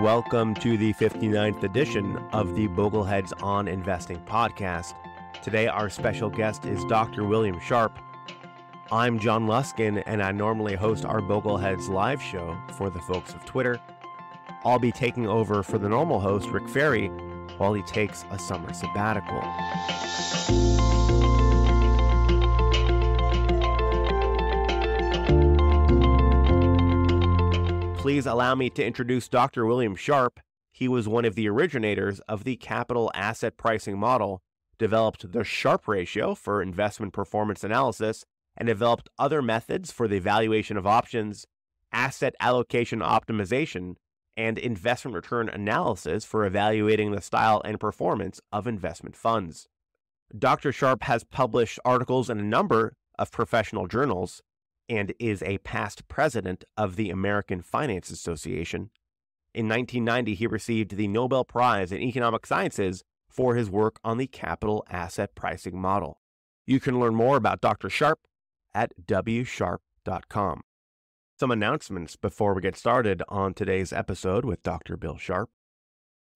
Welcome to the 59th edition of the Bogleheads on Investing podcast. Today, our special guest is Dr. William Sharpe. I'm Jon Luskin, and I normally host our Bogleheads live show for the folks of Twitter. I'll be taking over for the normal host, Rick Ferri, while he takes a summer sabbatical. Please allow me to introduce Dr. William Sharpe. He was one of the originators of the capital asset pricing model, developed the Sharpe ratio for investment performance analysis, and developed other methods for the evaluation of options, asset allocation optimization, and investment return analysis for evaluating the style and performance of investment funds. Dr. Sharpe has published articles in a number of professional journals and is a past president of the American Finance Association. In 1990, he received the Nobel Prize in Economic Sciences for his work on the capital asset pricing model. You can learn more about Dr. Sharpe at wsharpe.com. Some announcements before we get started on today's episode with Dr. Bill Sharpe.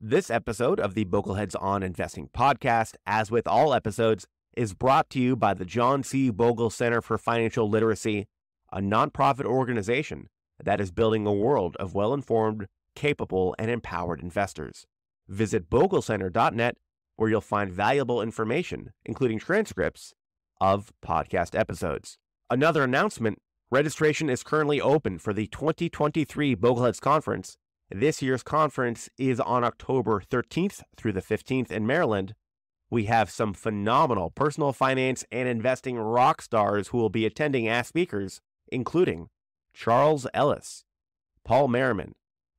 This episode of the Bogleheads on Investing podcast, as with all episodes, is brought to you by the John C. Bogle Center for Financial Literacy, a nonprofit organization that is building a world of well informed, capable, and empowered investors. Visit boglecenter.net where you'll find valuable information, including transcripts of podcast episodes. Another announcement registration is currently open for the 2023 Bogleheads Conference. This year's conference is on October 13th through the 15th in Maryland. We have some phenomenal personal finance and investing rock stars who will be attending as speakers, including Charles Ellis, Paul Merriman,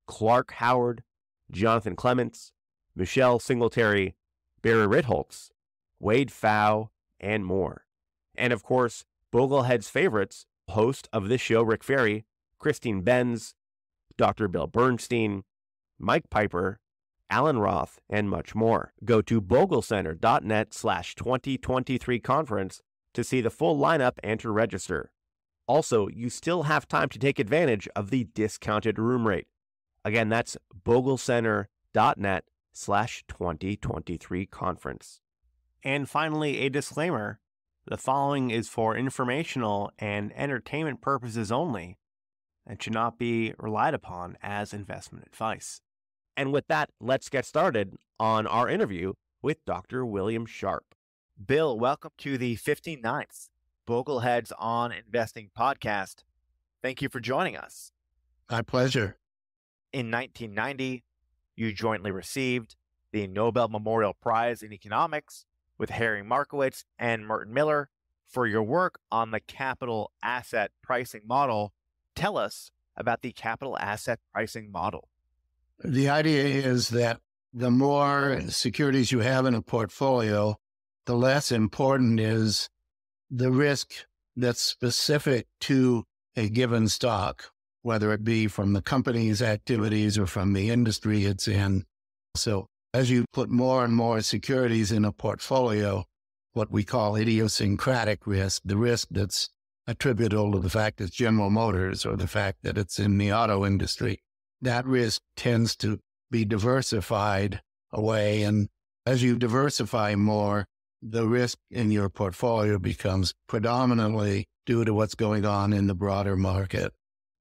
Clark Howard, Jonathan Clements, Michelle Singletary, Barry Ritholtz, Wade Pfau, and more. And of course, Boglehead's favorites, host of this show, Rick Ferri, Christine Benz, Dr. Bill Bernstein, Mike Piper, Allan Roth, and much more. Go to boglecenter.net slash 2023 conference to see the full lineup and to register. Also, you still have time to take advantage of the discounted room rate. Again, that's boglecenter.net slash 2023 conference. And finally, a disclaimer. The following is for informational and entertainment purposes only and should not be relied upon as investment advice. And with that, let's get started on our interview with Dr. William Sharpe. Bill, welcome to the 59th Bogleheads on Investing podcast. Thank you for joining us. My pleasure. In 1990, you jointly received the Nobel Memorial Prize in Economics with Harry Markowitz and Merton Miller for your work on the capital asset pricing model. Tell us about the capital asset pricing model. The idea is that the more securities you have in a portfolio, the less important is the risk that's specific to a given stock, whether it be from the company's activities or from the industry it's in. So as you put more and more securities in a portfolio, what we call idiosyncratic risk, the risk that's attributable to the fact it's General Motors or the fact that it's in the auto industry, that risk tends to be diversified away. And as you diversify more, the risk in your portfolio becomes predominantly due to what's going on in the broader market.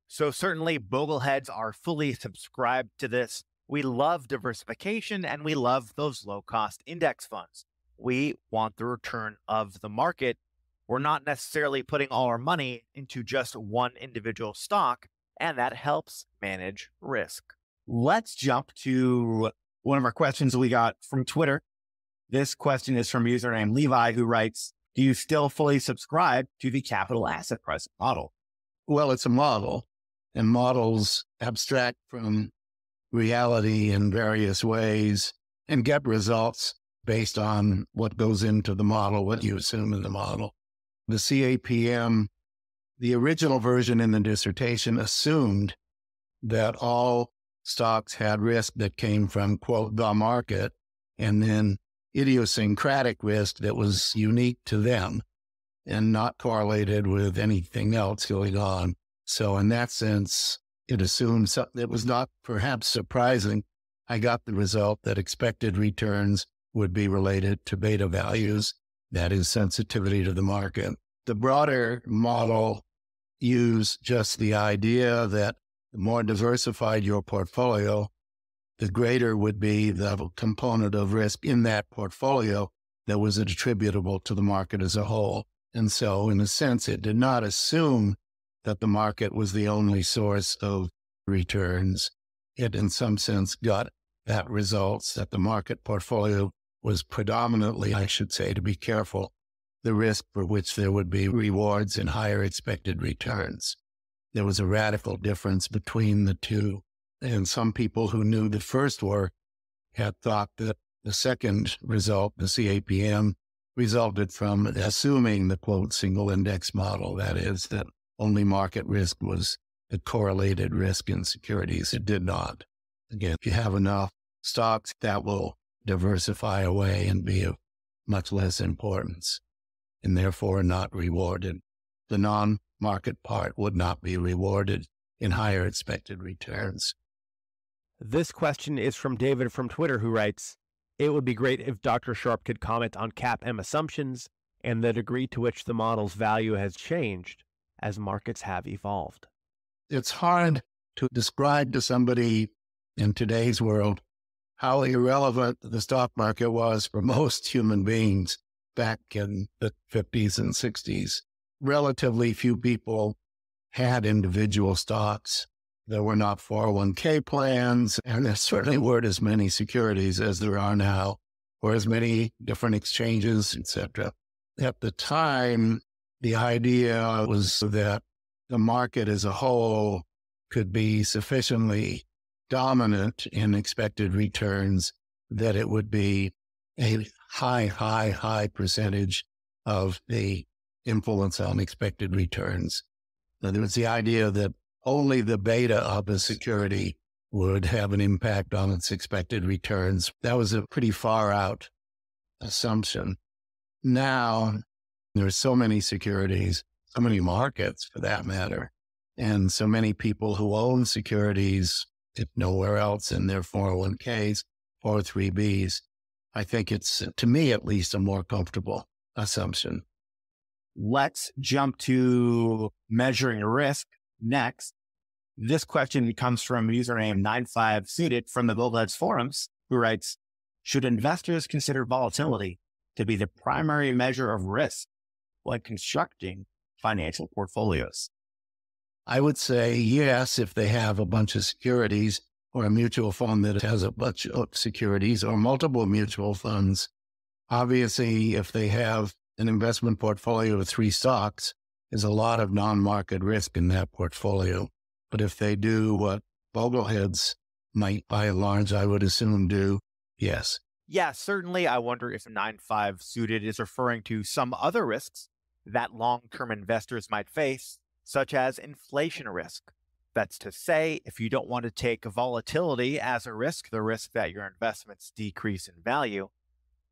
So, certainly, Bogleheads are fully subscribed to this. We love diversification and we love those low cost index funds. We want the return of the market. We're not necessarily putting all our money into just one individual stock, and that helps manage risk. Let's jump to one of our questions we got from Twitter. This question is from username Levi, who writes Do you still fully subscribe to the capital asset price model? Well, it's a model, and models abstract from reality in various ways and get results based on what goes into the model, what you assume in the model. The CAPM, the original version in the dissertation assumed that all stocks had risk that came from, quote, the market, and then idiosyncratic risk that was unique to them and not correlated with anything else going on. So, in that sense, it assumed something that was not perhaps surprising. I got the result that expected returns would be related to beta values, that is sensitivity to the market. The broader model used just the idea that the more diversified your portfolio, the greater would be the component of risk in that portfolio that was attributable to the market as a whole. And so, in a sense, it did not assume that the market was the only source of returns. It, in some sense, got that results that the market portfolio was predominantly, I should say, to be careful, the risk for which there would be rewards and higher expected returns. There was a radical difference between the two. And some people who knew the first work had thought that the second result, the CAPM, resulted from assuming the quote single index model. That is, that only market risk was the correlated risk in securities. It did not. Again, if you have enough stocks, that will diversify away and be of much less importance and therefore not rewarded. The non market part would not be rewarded in higher expected returns. This question is from David from Twitter, who writes It would be great if Dr. Sharpe could comment on CAPM assumptions and the degree to which the model's value has changed as markets have evolved. It's hard to describe to somebody in today's world how irrelevant the stock market was for most human beings back in the 50s and 60s. Relatively few people had individual stocks. There were not 401k plans, and there certainly weren't as many securities as there are now, or as many different exchanges, etc. At the time, the idea was that the market as a whole could be sufficiently dominant in expected returns that it would be a high, high, high percentage of the influence on expected returns. Now, there was the idea that only the beta of a security would have an impact on its expected returns. That was a pretty far out assumption. Now, there are so many securities, so many markets for that matter, and so many people who own securities, if nowhere else in their 401ks or 3Bs. I think it's, to me at least, a more comfortable assumption. Let's jump to measuring risk next. This question comes from username 95suited from the Hedge forums, who writes, should investors consider volatility to be the primary measure of risk when constructing financial portfolios? I would say yes, if they have a bunch of securities or a mutual fund that has a bunch of securities or multiple mutual funds. Obviously, if they have an investment portfolio of three stocks, there's a lot of non market risk in that portfolio. But if they do what Bogleheads might, by and large, I would assume do, yes. Yeah, certainly. I wonder if 9.5 suited is referring to some other risks that long term investors might face, such as inflation risk. That's to say, if you don't want to take volatility as a risk, the risk that your investments decrease in value,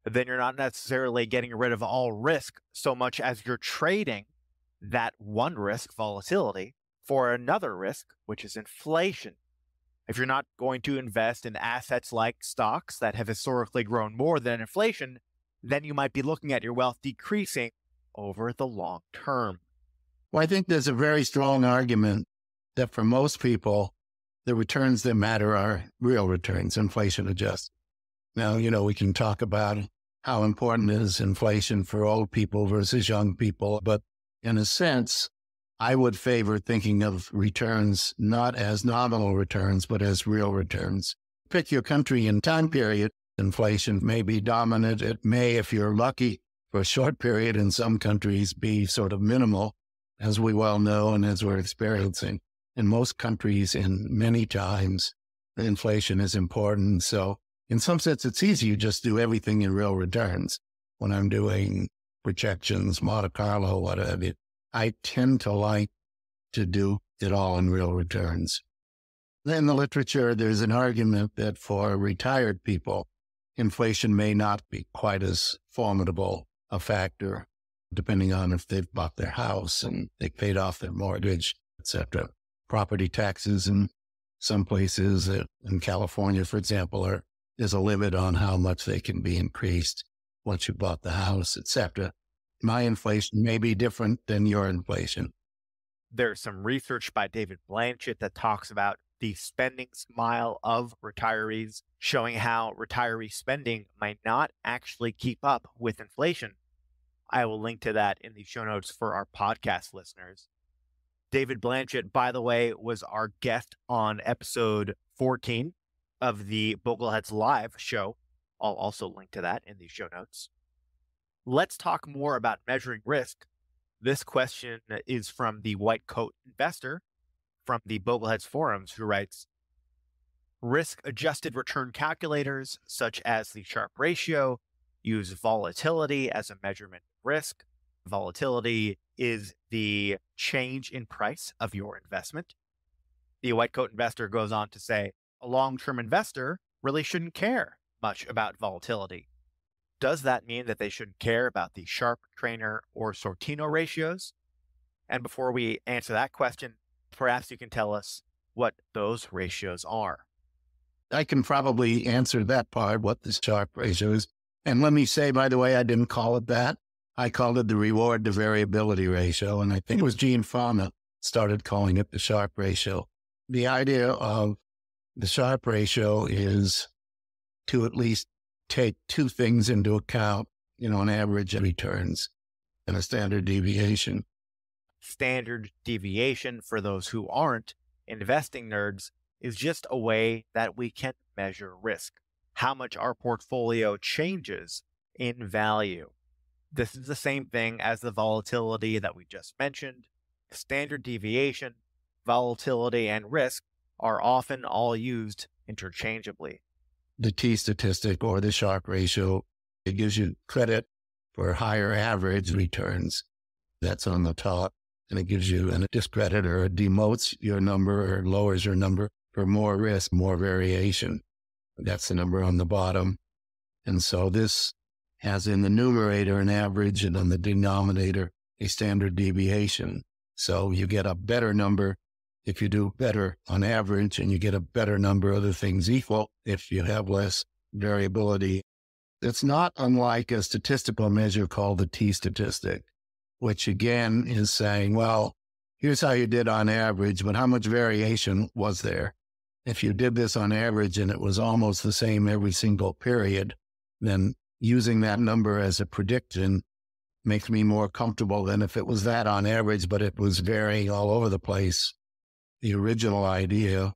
then you're not necessarily getting rid of all risk so much as you're trading that one risk, volatility, for another risk, which is inflation. If you're not going to invest in assets like stocks that have historically grown more than inflation, then you might be looking at your wealth decreasing over the long term. Well, I think there's a very strong argument that for most people, the returns that matter are real returns, inflation adjusted. Now, you know, we can talk about how important is inflation for old people versus young people, but in a sense, I would favor thinking of returns not as nominal returns, but as real returns. Pick your country and time period. Inflation may be dominant. It may, if you're lucky, for a short period in some countries be sort of minimal, as we well know and as we're experiencing. In most countries, in many times, inflation is important. So, in some sense, it's easy. You just do everything in real returns. When I'm doing projections, Monte Carlo, whatever, I tend to like to do it all in real returns. In the literature, there's an argument that for retired people, inflation may not be quite as formidable a factor, depending on if they've bought their house and they paid off their mortgage, etc. property taxes in some places uh, in California, for example, are there's a limit on how much they can be increased once you bought the house, etc. My inflation may be different than your inflation. There's some research by David Blanchett that talks about the spending smile of retirees, showing how retiree spending might not actually keep up with inflation. I will link to that in the show notes for our podcast listeners. David Blanchett, by the way, was our guest on episode 14 of the Bogleheads Live show. I'll also link to that in the show notes. Let's talk more about measuring risk. This question is from the White Coat Investor from the Bogleheads forums, who writes Risk adjusted return calculators, such as the Sharpe ratio, use volatility as a measurement of risk. Volatility is the change in price of your investment. The white coat investor goes on to say a long term investor really shouldn't care much about volatility. Does that mean that they shouldn't care about the Sharpe, Treynor, or Sortino ratios? And before we answer that question, perhaps you can tell us what those ratios are. I can probably answer that part, what the Sharpe ratio is. And let me say, by the way, I didn't call it that. I called it the reward to variability ratio. And I think it was Gene Fama started calling it the Sharpe ratio. The idea of the Sharpe ratio is to at least take two things into account, you know, an average of returns and a standard deviation. Standard deviation, for those who aren't investing nerds, is just a way that we can measure risk, how much our portfolio changes in value. This is the same thing as the volatility that we just mentioned. Standard deviation, volatility, and risk are often all used interchangeably. The T statistic or the Sharpe ratio, it gives you credit for higher average returns. That's on the top. And it gives you a discredit or it demotes your number or lowers your number for more risk, more variation. That's the number on the bottom. And so this has in the numerator an average and on the denominator a standard deviation. So you get a better number if you do better on average, and you get a better number other things equal if you have less variability. It's not unlike a statistical measure called the T statistic, which again is saying, well, here's how you did on average, but how much variation was there? If you did this on average and it was almost the same every single period, then using that number as a prediction makes me more comfortable than if it was that on average, but it was varying all over the place. The original idea,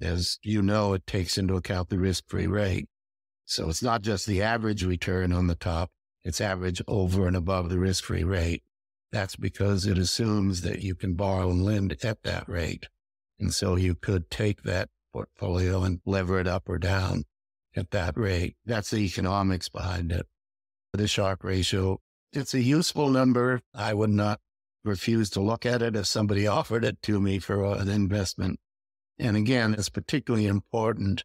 as you know, it takes into account the risk free rate. So it's not just the average return on the top, it's average over and above the risk free rate. That's because it assumes that you can borrow and lend at that rate. And so you could take that portfolio and lever it up or down at that rate. That's the economics behind it. The Sharpe ratio, it's a useful number. I would not refuse to look at it if somebody offered it to me for uh, an investment. And again, it's particularly important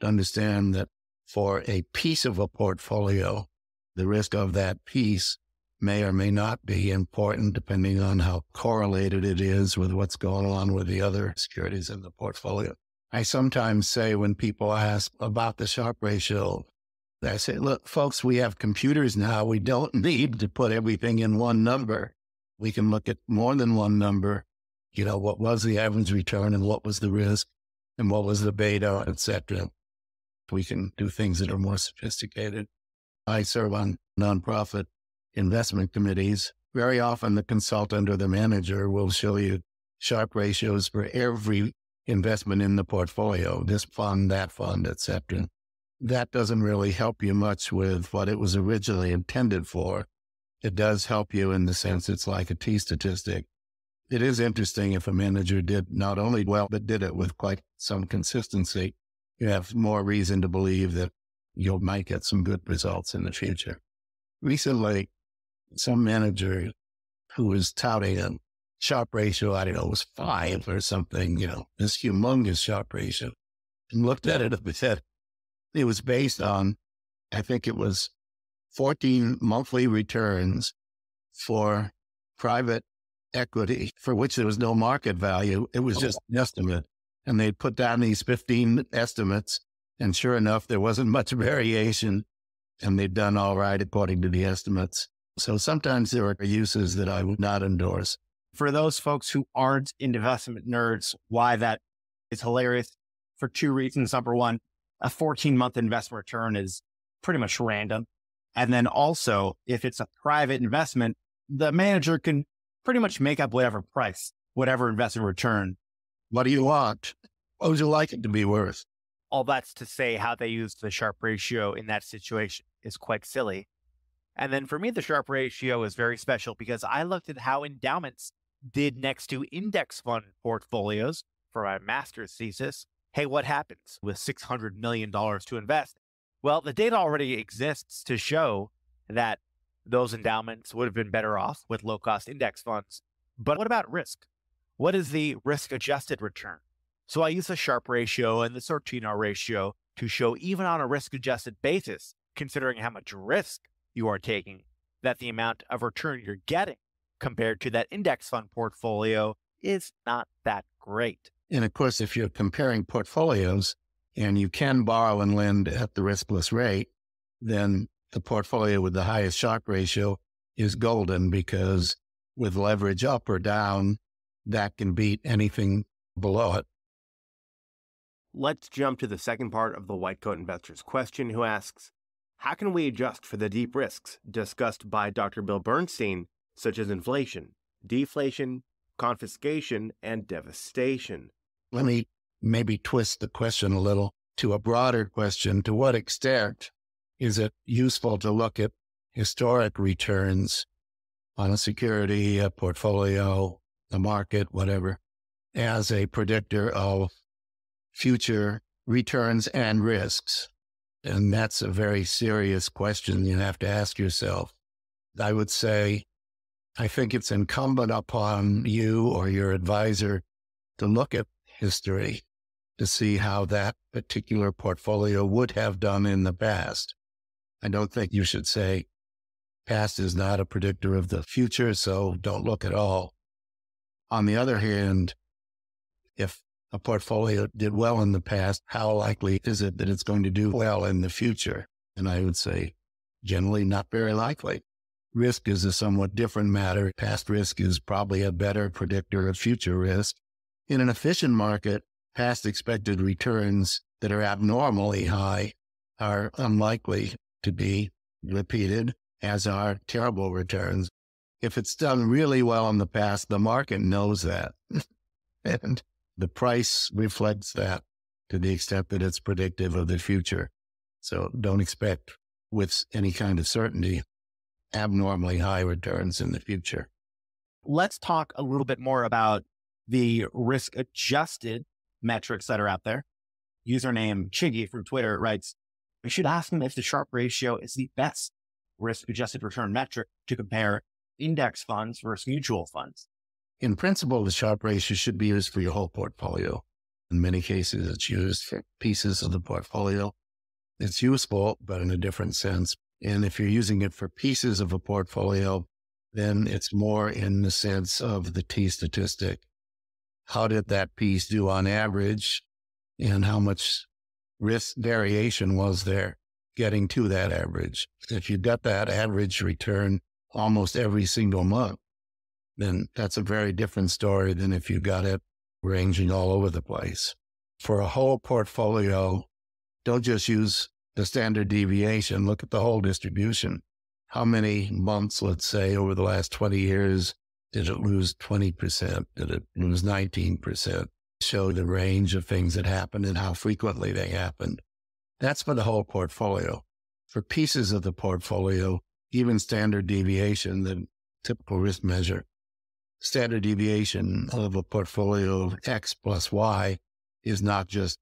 to understand that for a piece of a portfolio, the risk of that piece may or may not be important depending on how correlated it is with what's going on with the other securities in the portfolio. I sometimes say when people ask about the Sharpe ratio, I say, look, folks, we have computers now. We don't need to put everything in one number. We can look at more than one number. You know, what was the average return and what was the risk and what was the beta, et cetera. We can do things that are more sophisticated. I serve on nonprofit investment committees. Very often the consultant or the manager will show you Sharpe ratios for every investment in the portfolio, this fund, that fund, etc. That doesn't really help you much with what it was originally intended for. It does help you in the sense it's like a T statistic. It is interesting if a manager did not only well, but did it with quite some consistency. You have more reason to believe that you might get some good results in the future. Recently, some manager who was touting a Sharpe ratio, I don't know, was five or something, you know, this humongous Sharpe ratio. And looked at it and said it was based on, I think it was 14 monthly returns for private equity for which there was no market value. It was oh, just an estimate. And they put down these 15 estimates. And sure enough, there wasn't much variation. And they'd done all right according to the estimates. So sometimes there are uses that I would not endorse. For those folks who aren't investment nerds, why that is hilarious for two reasons. Number one, a 14 month investment return is pretty much random. And then also, if it's a private investment, the manager can pretty much make up whatever price, whatever investment return. What do you want? What would you like it to be worth? All that's to say how they use the Sharpe ratio in that situation is quite silly. And then for me, the Sharpe ratio is very special because I looked at how endowments did next to index fund portfolios for my master's thesis. Hey, what happens with $600 million to invest? Well, the data already exists to show that those endowments would have been better off with low cost index funds. But what about risk? What is the risk adjusted return? So I use the Sharpe ratio and the Sortino ratio to show, even on a risk adjusted basis, considering how much risk you are taking, that the amount of return you're getting compared to that index fund portfolio is not that great. And of course, if you're comparing portfolios and you can borrow and lend at the riskless rate, then the portfolio with the highest Sharpe ratio is golden because with leverage up or down, that can beat anything below it. Let's jump to the second part of the White Coat Investor's question, who asks how can we adjust for the deep risks discussed by Dr. Bill Bernstein, such as inflation, deflation, confiscation, and devastation? Let me maybe twist the question a little to a broader question. To what extent is it useful to look at historic returns on a security, a portfolio, the market, whatever, as a predictor of future returns and risks? And that's a very serious question you have to ask yourself. I would say, I think it's incumbent upon you or your advisor to look at history to see how that particular portfolio would have done in the past. I don't think you should say past is not a predictor of the future, so don't look at all. On the other hand, if a portfolio did well in the past, how likely is it that it's going to do well in the future? And I would say generally not very likely. Risk is a somewhat different matter. Past risk is probably a better predictor of future risk. In an efficient market, past expected returns that are abnormally high are unlikely to be repeated, as are terrible returns. If it's done really well in the past, the market knows that. and the price reflects that to the extent that it's predictive of the future. So don't expect with any kind of certainty abnormally high returns in the future. Let's talk a little bit more about the risk adjusted metrics that are out there. Username Chiggy from Twitter writes, we should ask them if the Sharpe ratio is the best risk adjusted return metric to compare index funds versus mutual funds in principle, the Sharpe ratio should be used for your whole portfolio. In many cases, it's used for pieces of the portfolio. It's useful, but in a different sense. And if you're using it for pieces of a portfolio, then it's more in the sense of the T statistic. How did that piece do on average? And how much risk variation was there getting to that average? If you got that average return almost every single month, then that's a very different story than if you got it ranging all over the place. For a whole portfolio, don't just use the standard deviation, look at the whole distribution. How many months, let's say, over the last 20 years, did it lose 20%? Did it lose 19%? Show the range of things that happened and how frequently they happened. That's for the whole portfolio. For pieces of the portfolio, even standard deviation, the typical risk measure, standard deviation of a portfolio of X plus Y is not just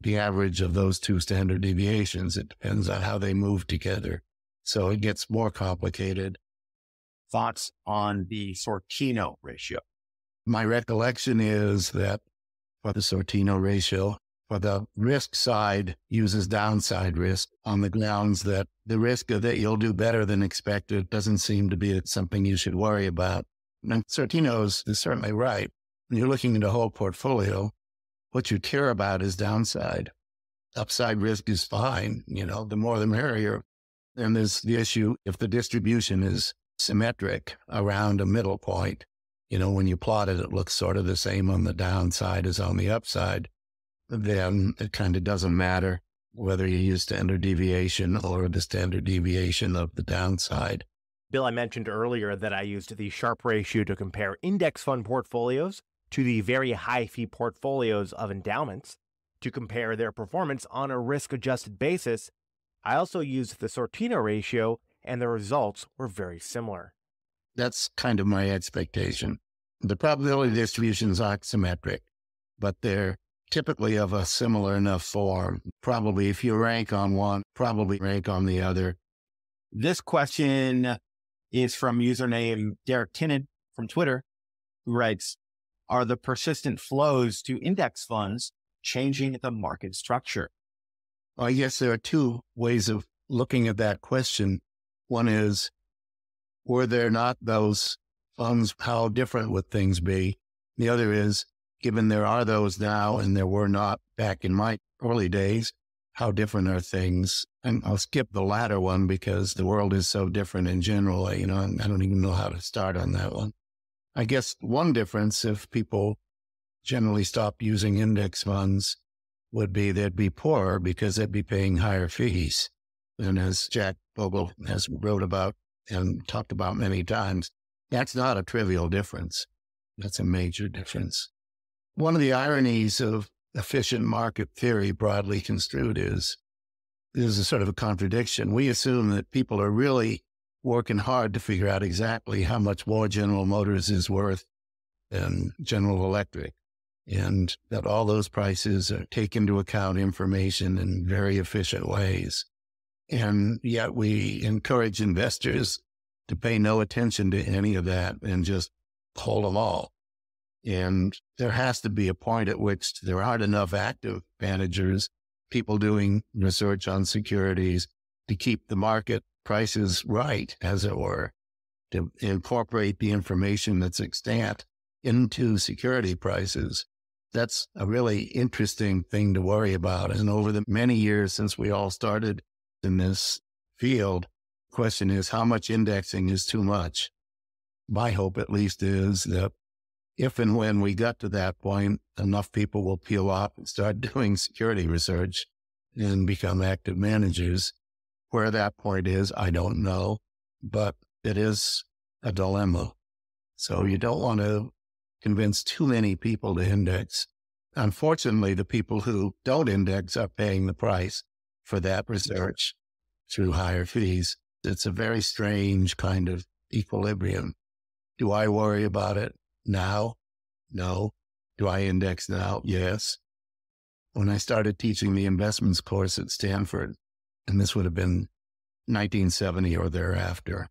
the average of those two standard deviations. It depends on how they move together. So it gets more complicated. Thoughts on the Sortino ratio? My recollection is that for the Sortino ratio, for the risk side uses downside risk on the grounds that the risk of that you'll do better than expected doesn't seem to be something you should worry about And Sortino's is certainly right. When you're looking at a whole portfolio, what you care about is downside. Upside risk is fine. You know, the more the merrier. And there's the issue if the distribution is symmetric around a middle point, you know, when you plot it, it looks sort of the same on the downside as on the upside. Then it kind of doesn't matter whether you use standard deviation or the standard deviation of the downside. Bill, I mentioned earlier that I used the Sharpe ratio to compare index fund portfolios to the very high fee portfolios of endowments to compare their performance on a risk adjusted basis. I also used the Sortino ratio, and the results were very similar. That's kind of my expectation. The probability distributions are symmetric, but they're typically of a similar enough form. Probably if you rank on one, probably rank on the other. This question is from username Derek Tinnant from Twitter, who writes, are the persistent flows to index funds changing the market structure? Well, I guess there are two ways of looking at that question. One is, were there not those funds, how different would things be? The other is, given there are those now and there were not back in my early days, how different are things? And I'll skip the latter one because the world is so different in general. You know, I don't even know how to start on that one. I guess one difference if people generally stop using index funds would be they'd be poorer because they'd be paying higher fees. And as Jack Bogle has wrote about and talked about many times, that's not a trivial difference. That's a major difference. One of the ironies of efficient market theory, broadly construed, is there's a sort of a contradiction. We assume that people are really working hard to figure out exactly how much more General Motors is worth than General Electric, and that all those prices are, take into account information in very efficient ways. And yet we encourage investors to pay no attention to any of that and just hold them all. And there has to be a point at which there aren't enough active managers, people doing research on securities to keep the market prices right, as it were, to incorporate the information that's extant into security prices. That's a really interesting thing to worry about. And over the many years since we all started in this field, question is how much indexing is too much? My hope, at least, is that if and when we get to that point, enough people will peel off and start doing security research and become active managers. Where that point is, I don't know, but it is a dilemma. So you don't want to convince too many people to index. Unfortunately, the people who don't index are paying the price for that research through higher fees. It's a very strange kind of equilibrium. Do I worry about it? now? No. Do I index now? Yes. When I started teaching the investments course at Stanford, and this would have been 1970 or thereafter,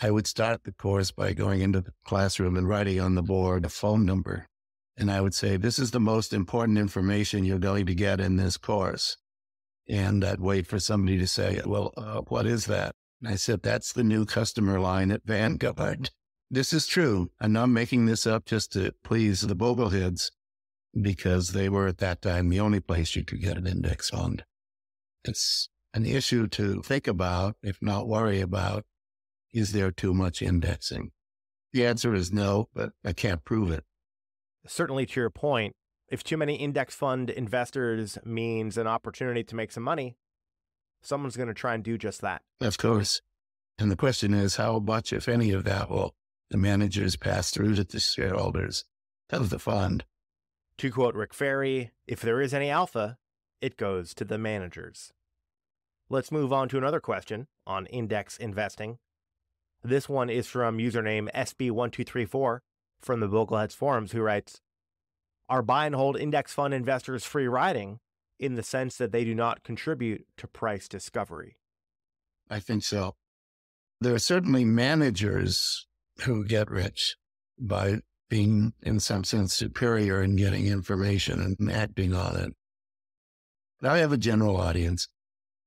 I would start the course by going into the classroom and writing on the board a phone number. And I would say, This is the most important information you're going to get in this course. And I'd wait for somebody to say, Well, uh, what is that? And I said, That's the new customer line at Vanguard. This is true. I'm not making this up just to please the bogleheads because they were at that time the only place you could get an index fund. It's an issue to think about, if not worry about. Is there too much indexing? The answer is no, but I can't prove it. Certainly, to your point, if too many index fund investors means an opportunity to make some money, someone's going to try and do just that. Of course. And the question is how much, if any, of that will the managers pass through to the shareholders of the fund. To quote Rick Ferri, if there is any alpha, it goes to the managers. Let's move on to another question on index investing. This one is from username SB1234 from the Bogleheads forums, who writes Are buy and hold index fund investors free riding in the sense that they do not contribute to price discovery? I think so. There are certainly managers who get rich by being, in some sense, superior in getting information and acting on it. But I have a general audience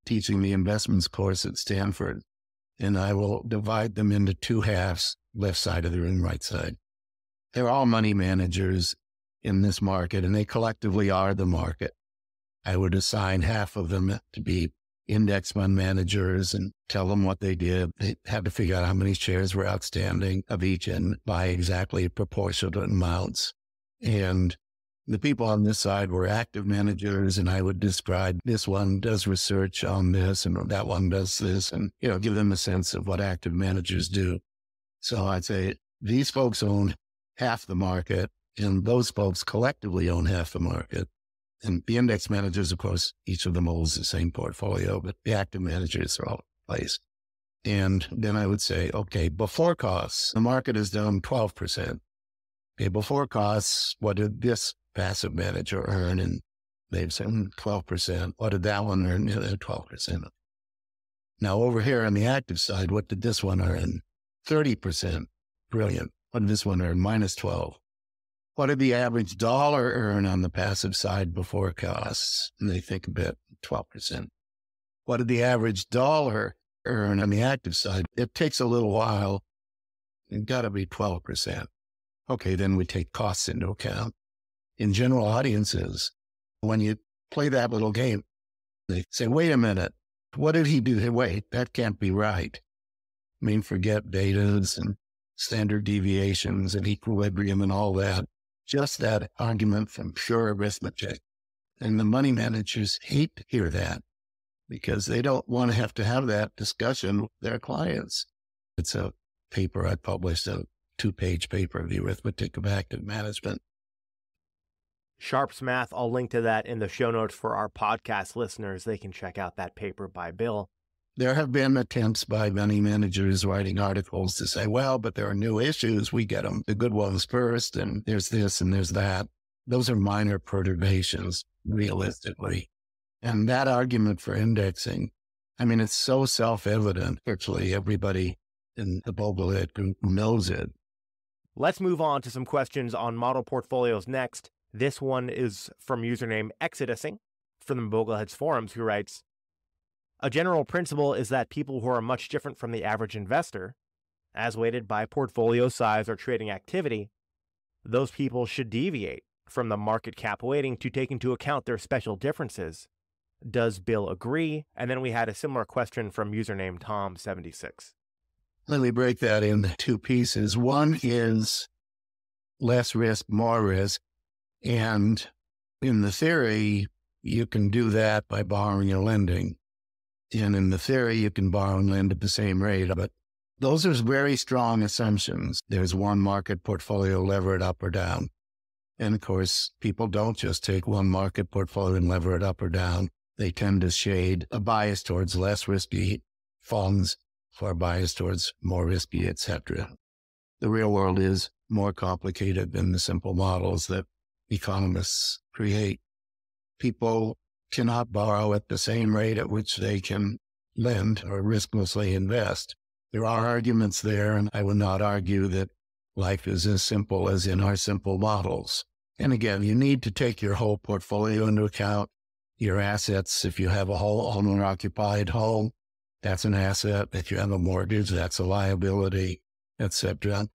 teaching the investments course at Stanford. and I will divide them into two halves, left side of the room, right side. They're all money managers in this market, and they collectively are the market. I would assign half of them to be index fund managers and tell them what they did. They had to figure out how many shares were outstanding of each and buy exactly proportionate amounts. And the people on this side were active managers, and I would describe this one does research on this and that one does this, and you know, give them a sense of what active managers do. So I'd say these folks own half the market, and those folks collectively own half the market. And the index managers, of course, each of them holds the same portfolio, but the active managers are all placed. And then I would say, okay, before costs, the market is down 12%. Okay, before costs, what did this passive manager earn? And they've said 12%. Hmm, what did that one earn? 12%. Now, over here on the active side, what did this one earn? 30%. Brilliant. What did this one earn? Minus 12. What did the average dollar earn on the passive side before costs? And they think a bit, 12%. What did the average dollar earn on the active side? It takes a little while. It got to be 12%. Okay, then we take costs into account in general audiences, when you play that little game, they say, wait a minute, what did he do? Wait, that can't be right. I mean, forget betas and standard deviations and equilibrium and all that. Just that argument from pure arithmetic. And the money managers hate to hear that because they don't want to have to have that discussion with their clients. It's a paper I published, a two page paper, of The Arithmetic of Active Management. Sharpe's Math, I'll link to that in the show notes for our podcast listeners. They can check out that paper by Bill. There have been attempts by many managers writing articles to say, well, but there are new issues. We get them, the good ones first, and there's this and there's that. Those are minor perturbations, realistically. And that argument for indexing, I mean, it's so self evident. Virtually everybody in the Boglehead group knows it. Let's move on to some questions on model portfolios next. This one is from username Exodusing from the Bogleheads forums, who writes A general principle is that people who are much different from the average investor, as weighted by portfolio size or trading activity, those people should deviate from the market cap weighting to take into account their special differences. Does Bill agree? And then we had a similar question from username Tom76. Let me break that into two pieces. One is less risk, more risk. And in the theory, you can do that by borrowing or lending. And in the theory, you can borrow and lend at the same rate. But those are very strong assumptions. There's one market portfolio levered up or down. And of course, people don't just take one market portfolio and lever it up or down. They tend to shade a bias towards less risky funds for a bias towards more risky, etc. The real world is more complicated than the simple models that economists create. People cannot borrow at the same rate at which they can lend or risklessly invest. There are arguments there, and I would not argue that life is as simple as in our simple models. And again, you need to take your whole portfolio into account, your assets. If you have a whole owner occupied home, that's an asset. If you have a mortgage, that's a liability, etc.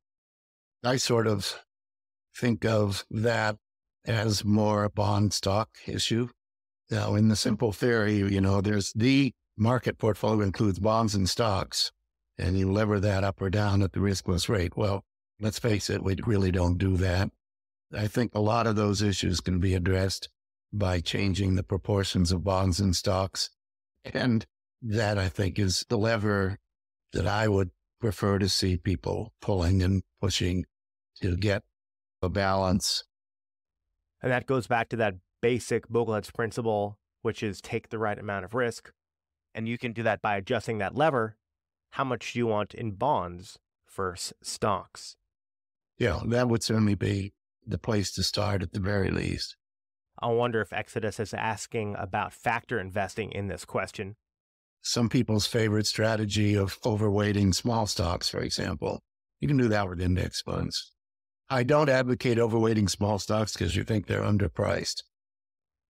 I sort of think of that as more a bond stock issue. Now, in the simple theory, you know, there's the market portfolio includes bonds and stocks, and you lever that up or down at the riskless rate. Well, let's face it, we really don't do that. I think a lot of those issues can be addressed by changing the proportions of bonds and stocks. And that I think is the lever that I would prefer to see people pulling and pushing to get a balance and that goes back to that basic Bogleheads principle, which is take the right amount of risk. And you can do that by adjusting that lever. How much do you want in bonds versus stocks? Yeah, that would certainly be the place to start at the very least. I wonder if Exodus is asking about factor investing in this question. Some people's favorite strategy of overweighting small stocks, for example. You can do that with index funds. I don't advocate overweighting small stocks because you think they're underpriced.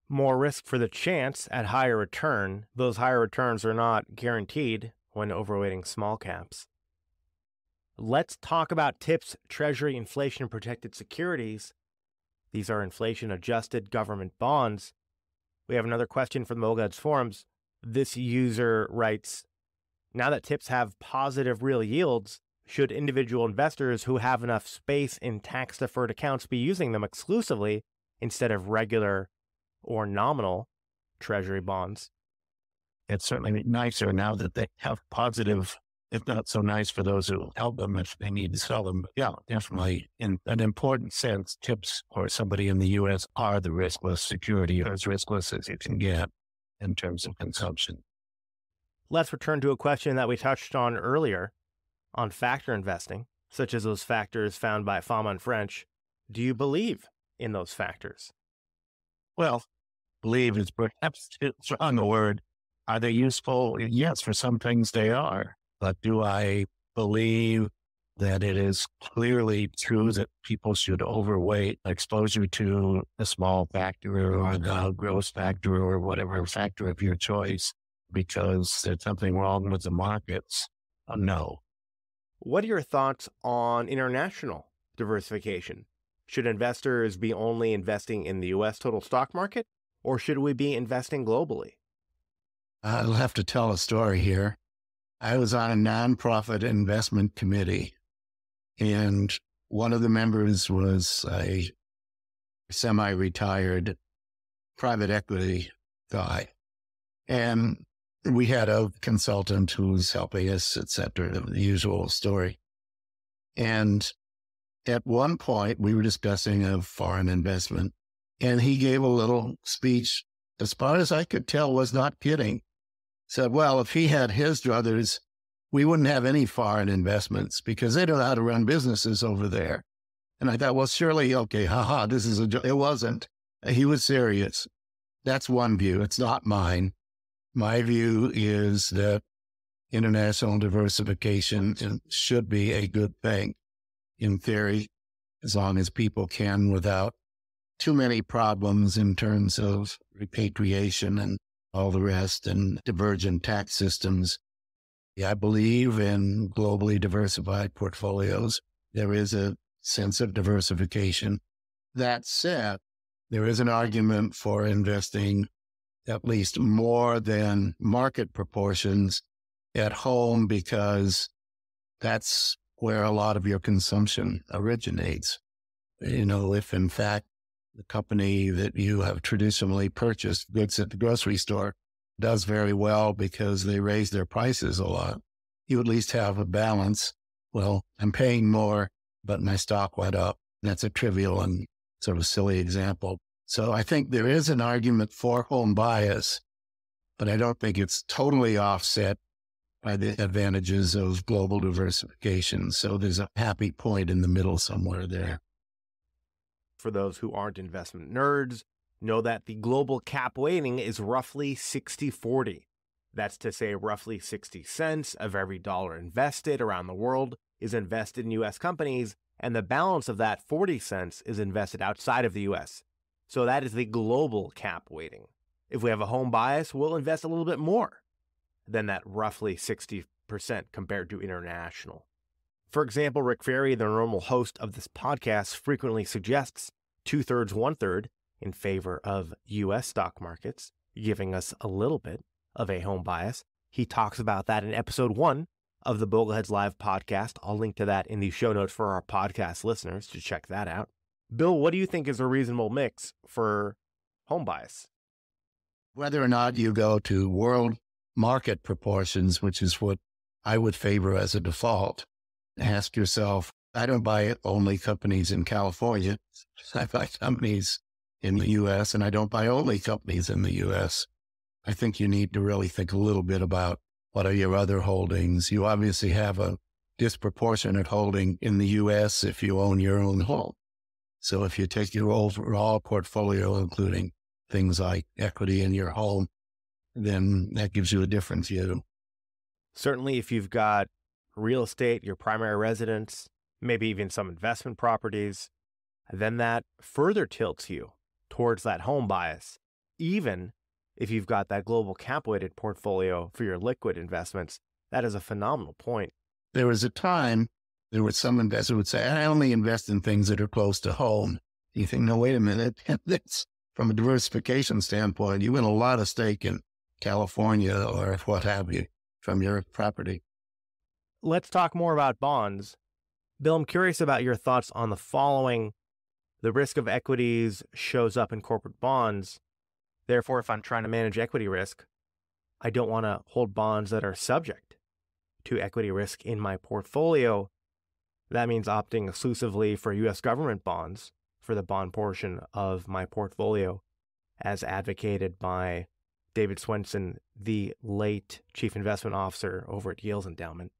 More risk for the chance at higher return. Those higher returns are not guaranteed. when overweighting small caps. Let's talk about TIPS Treasury inflation protected securities. These are inflation adjusted government bonds. We have another question from the Bogleheads forums. This user writes Now that TIPS have positive real yields, should individual investors who have enough space in tax deferred accounts be using them exclusively instead of regular or nominal treasury bonds? It's certainly nicer now that they have positive if not so nice for those who help them if they need to sell them. But yeah, definitely in an important sense, tips or somebody in the U.S. are the riskless security or as riskless as you can get in terms of consumption. Let's return to a question that we touched on earlier on factor investing, such as those factors found by Fama and French. Do you believe in those factors? Well, believe is perhaps too strong a word. Are they useful? Yes, for some things they are. But do I believe that it is clearly true that people should overweight exposure to a small factor or a gross factor or whatever factor of your choice because there's something wrong with the markets? Uh, no. What are your thoughts on international diversification? Should investors be only investing in the US total stock market or should we be investing globally? I'll have to tell a story here. I was on a nonprofit investment committee, and one of the members was a semi retired private equity guy. And we had a consultant who's helping us, et cetera, the usual story. And at one point, we were discussing a foreign investment, and he gave a little speech, as far as I could tell, was not kidding said, well, if he had his druthers, we wouldn't have any foreign investments because they don't know how to run businesses over there. And I thought, well, surely, okay, haha, this is a, joke. it wasn't. He was serious. That's one view. It's not mine. My view is that international diversification should be a good thing in theory, as long as people can without too many problems in terms of repatriation and all the rest, and divergent tax systems. I believe in globally diversified portfolios. There is a sense of diversification. That said, there is an argument for investing at least more than market proportions at home because that's where a lot of your consumption originates. You know, if in fact the company that you have traditionally purchased goods at the grocery store does very well because they raise their prices a lot. You at least have a balance. Well, I'm paying more, but my stock went up. That's a trivial and sort of silly example. So I think there is an argument for home bias, but I don't think it's totally offset by the advantages of global diversification. So there's a happy point in the middle somewhere there for those who aren't investment nerds, know that the global cap weighting is roughly 60 40. That's to say, roughly 60 cents of every dollar invested around the world is invested in US companies, and the balance of that 40 cents is invested outside of the US. So that is the global cap weighting. If we have a home bias, we'll invest a little bit more than that roughly 60% compared to international. For example, Rick Ferri, the normal host of this podcast, frequently suggests two thirds, one third in favor of U.S. stock markets, giving us a little bit of a home bias. He talks about that in episode one of the Bogleheads Live podcast. I'll link to that in the show notes for our podcast listeners to check that out. Bill, what do you think is a reasonable mix for home bias? Whether or not you go to world market proportions, which is what I would favor as a default, ask yourself I don't buy only companies in California. I buy companies in the US and I don't buy only companies in the US. I think you need to really think a little bit about what are your other holdings. You obviously have a disproportionate holding in the US if you own your own home. So if you take your overall portfolio, including things like equity in your home, then that gives you a different view. Certainly, if you've got real estate, your primary residence, maybe even some investment properties, then that further tilts you towards that home bias, even if you've got that global cap weighted portfolio for your liquid investments. That is a phenomenal point. There was a time there was some investor would say, I only invest in things that are close to home. You think, no, wait a minute. That's from a diversification standpoint, you win a lot of stake in California or what have you from your property. Let's talk more about bonds. Bill, I'm curious about your thoughts on the following. The risk of equities shows up in corporate bonds. Therefore, if I'm trying to manage equity risk, I don't want to hold bonds that are subject to equity risk in my portfolio. That means opting exclusively for US government bonds for the bond portion of my portfolio, as advocated by David Swensen, the late chief investment officer over at Yale's endowment.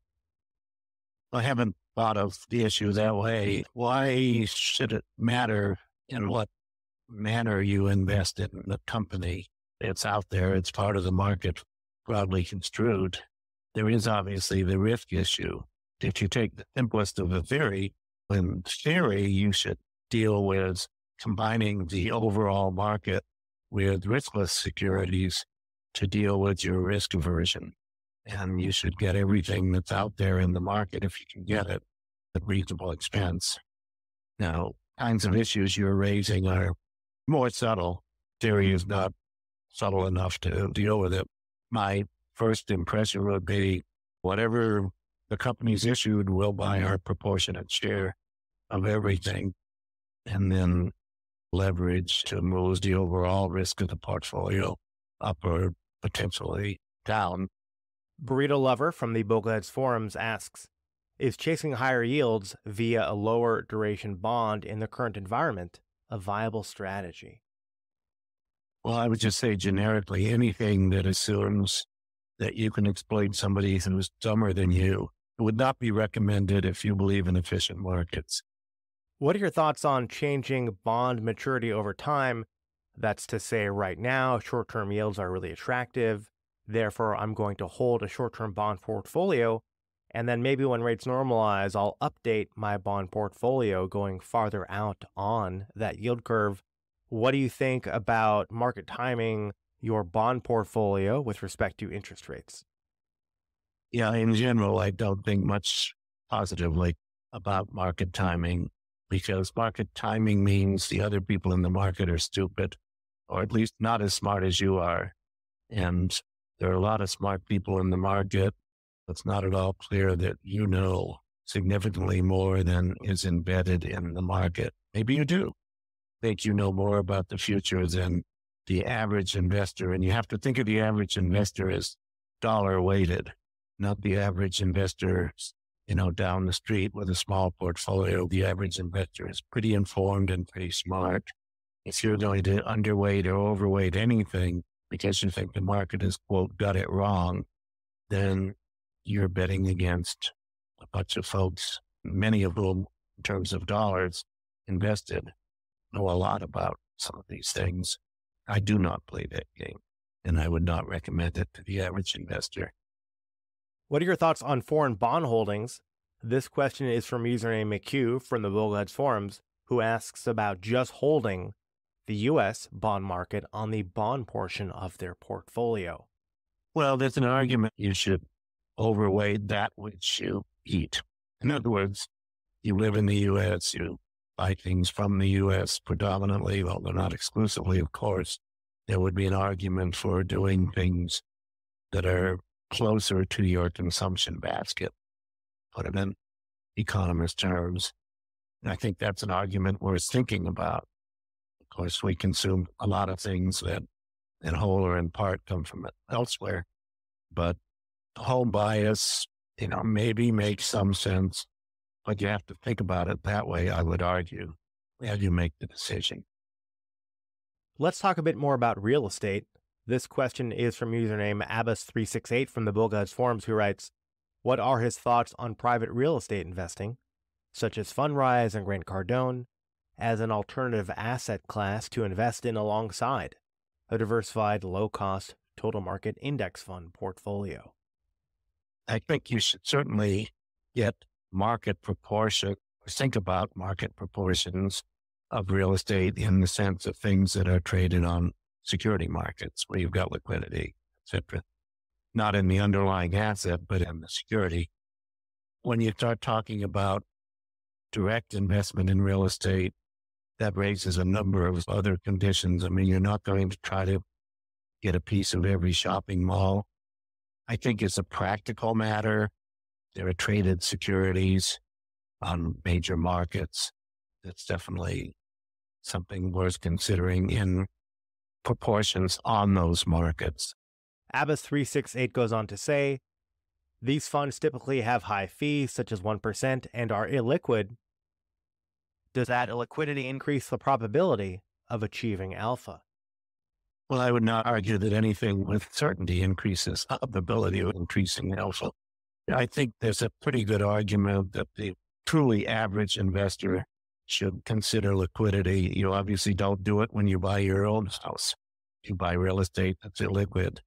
I haven't thought of the issue that way. Why should it matter in what manner you invest in the company? It's out there, it's part of the market, broadly construed. There is obviously the risk issue. If you take the simplest of the theory, in theory, you should deal with combining the overall market with riskless securities to deal with your risk aversion. And you should get everything that's out there in the market if you can get it at reasonable expense. Now, kinds of issues you're raising are more subtle. Theory is not subtle enough to deal with it. My first impression would be whatever the company's issued, will buy our proportionate share of everything and then leverage to move the overall risk of the portfolio up or potentially down. Burrito Lover from the Bogleheads Forums asks Is chasing higher yields via a lower duration bond in the current environment a viable strategy? Well, I would just say generically anything that assumes that you can exploit somebody who's dumber than you would not be recommended if you believe in efficient markets. What are your thoughts on changing bond maturity over time? That's to say, right now, short term yields are really attractive. Therefore, I'm going to hold a short term bond portfolio. And then maybe when rates normalize, I'll update my bond portfolio going farther out on that yield curve. What do you think about market timing your bond portfolio with respect to interest rates? Yeah, in general, I don't think much positively about market timing because market timing means the other people in the market are stupid, or at least not as smart as you are. And there are a lot of smart people in the market. It's not at all clear that you know significantly more than is embedded in the market. Maybe you do think you know more about the future than the average investor. And you have to think of the average investor as dollar weighted, not the average investor you know, down the street with a small portfolio, the average investor is pretty informed and pretty smart. If you're going to underweight or overweight anything because you think the market has, quote, got it wrong, then you're betting against a bunch of folks, many of whom, in terms of dollars invested, know a lot about some of these things. I do not play that game, and I would not recommend it to the average investor. What are your thoughts on foreign bond holdings? This question is from username McHugh from the Bogleheads forums, who asks about just holding the U.S. bond market on the bond portion of their portfolio. Well, there's an argument you should overweight that which you eat. In other words, you live in the U.S., you buy things from the U.S. predominantly, although not exclusively, of course. There would be an argument for doing things that are closer to your consumption basket, put it in economist terms. And I think that's an argument worth thinking about. Of course, we consume a lot of things that in whole or in part come from elsewhere, but home bias, you know, maybe makes some sense, but you have to think about it that way, I would argue, as you make the decision. Let's talk a bit more about real estate. This question is from username Abbas368 from the Bogleheads forums, who writes, What are his thoughts on private real estate investing, such as Fundrise and Grant Cardone, as an alternative asset class to invest in alongside a diversified, low cost, total market index fund portfolio? I think you should certainly get market proportion, think about market proportions of real estate in the sense of things that are traded on security markets where you've got liquidity, etc. not in the underlying asset, but in the security. When you start talking about direct investment in real estate, that raises a number of other conditions. I mean, you're not going to try to get a piece of every shopping mall. I think it's a practical matter. There are traded securities on major markets. That's definitely something worth considering in proportions on those markets. Abbas 368 goes on to say these funds typically have high fees, such as 1%, and are illiquid. Does that illiquidity increase the probability of achieving alpha? Well, I would not argue that anything with certainty increases the probability of increasing alpha. I think there's a pretty good argument that the truly average investor should consider liquidity. You obviously don't do it when you buy your own house. You buy real estate that's illiquid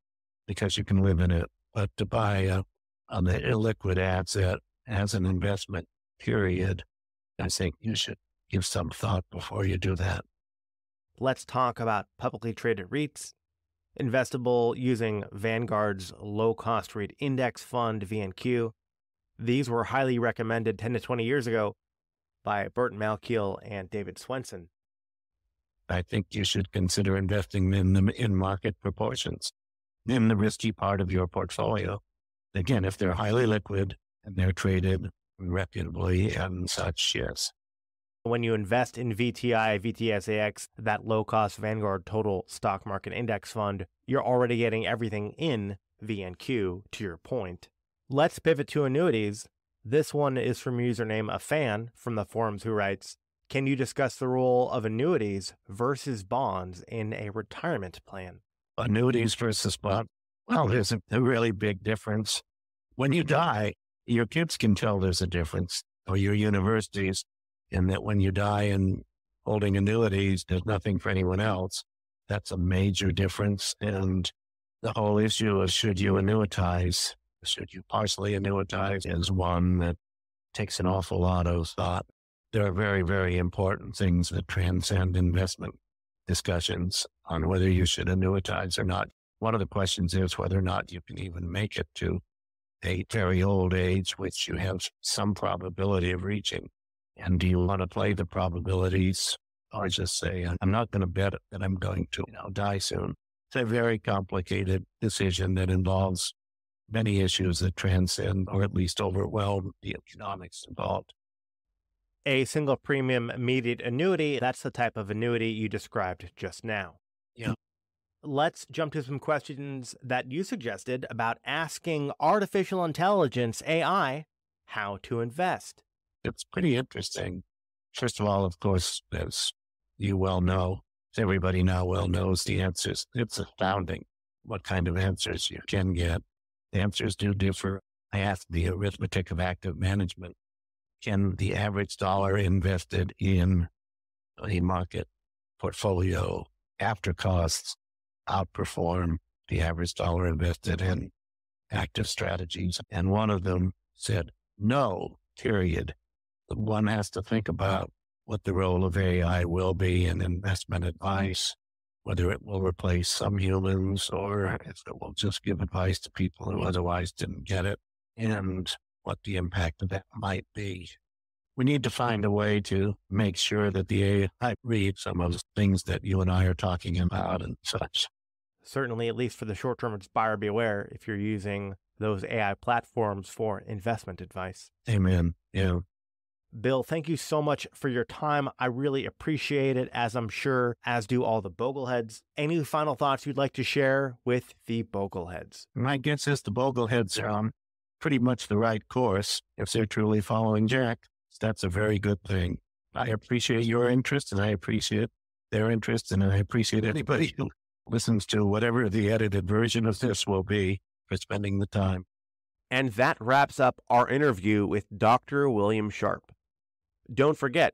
because you can live in it. But to buy a, an illiquid asset as an investment period, I think you should give some thought before you do that. Let's talk about publicly traded REITs. Investable using Vanguard's low cost REIT index fund, VNQ. These were highly recommended 10 to 20 years ago by Burt Malkiel and David Swensen. I think you should consider investing in them in market proportions in the risky part of your portfolio. Again, if they're highly liquid and they're traded reputably and such, yes. When you invest in VTI, VTSAX, that low cost Vanguard total stock market index fund, you're already getting everything in VNQ, to your point. Let's pivot to annuities. This one is from username a fan from the forums who writes, Can you discuss the role of annuities versus bonds in a retirement plan? Annuities versus bonds. Well, there's a, a really big difference. When you die, your kids can tell there's a difference, or your universities and that when you die and holding annuities, there's nothing for anyone else. That's a major difference. And the whole issue of should you annuitize, should you partially annuitize is one that takes an awful lot of thought. There are very, very important things that transcend investment discussions on whether you should annuitize or not. One of the questions is whether or not you can even make it to a very old age, which you have some probability of reaching. And do you want to play the probabilities or just say, I'm not going to bet that I'm going to you know, die soon? It's a very complicated decision that involves many issues that transcend or at least overwhelm the economics involved. A single premium immediate annuity, that's the type of annuity you described just now. Yeah. Let's jump to some questions that you suggested about asking artificial intelligence, AI, how to invest it's pretty interesting. First of all, of course, as you well know, everybody now well knows the answers. It's astounding what kind of answers you can get. The answers do differ. I asked the arithmetic of active management. Can the average dollar invested in a market portfolio after costs outperform the average dollar invested in active strategies? And one of them said, no, period one has to think about what the role of AI will be in investment advice, whether it will replace some humans or if it will just give advice to people who otherwise didn't get it, and what the impact of that might be. We need to find a way to make sure that the AI reads some of the things that you and I are talking about and such. Certainly, at least for the short term, it's buyer beware if you're using those AI platforms for investment advice. Amen. Yeah. Bill, thank you so much for your time. I really appreciate it, as I'm sure as do all the Bogleheads. Any final thoughts you'd like to share with the Bogleheads? My guess is the Bogleheads are on pretty much the right course if they're truly following Jack. That's a very good thing. I appreciate your interest and I appreciate their interest and I appreciate anybody who listens to whatever the edited version of this will be for spending the time. And that wraps up our interview with Dr. William Sharpe. Don't forget,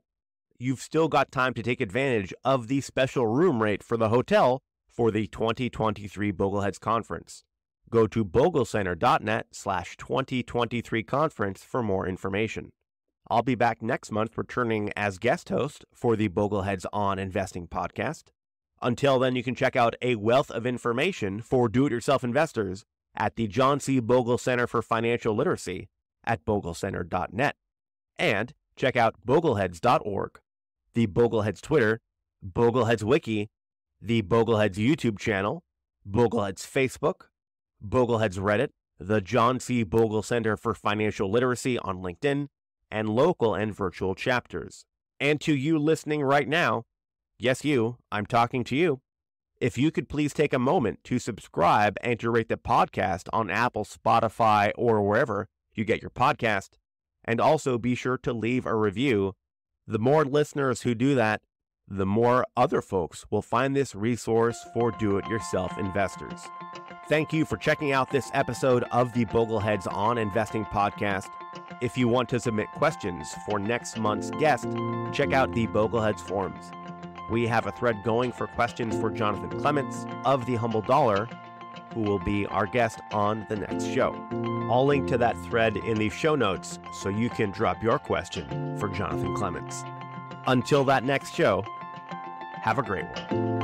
you've still got time to take advantage of the special room rate for the hotel for the 2023 Bogleheads Conference. Go to boglecenter.net slash 2023 conference for more information. I'll be back next month returning as guest host for the Bogleheads on Investing podcast. Until then, you can check out a wealth of information for do it yourself investors at the John C. Bogle Center for Financial Literacy at boglecenter.net. And check out bogleheads.org, the Bogleheads Twitter, Bogleheads Wiki, the Bogleheads YouTube channel, Bogleheads Facebook, Bogleheads Reddit, the John C. Bogle Center for Financial Literacy on LinkedIn, and local and virtual chapters. And to you listening right now, yes, you, I'm talking to you. If you could please take a moment to subscribe and to rate the podcast on Apple, Spotify, or wherever you get your podcast, and also be sure to leave a review. The more listeners who do that, the more other folks will find this resource for do it yourself investors. Thank you for checking out this episode of the Bogleheads on Investing podcast. If you want to submit questions for next month's guest, check out the Bogleheads forums. We have a thread going for questions for Jonathan Clements of the Humble Dollar, who will be our guest on the next show. I'll link to that thread in the show notes so you can drop your question for Jonathan Clements. Until that next show, have a great one.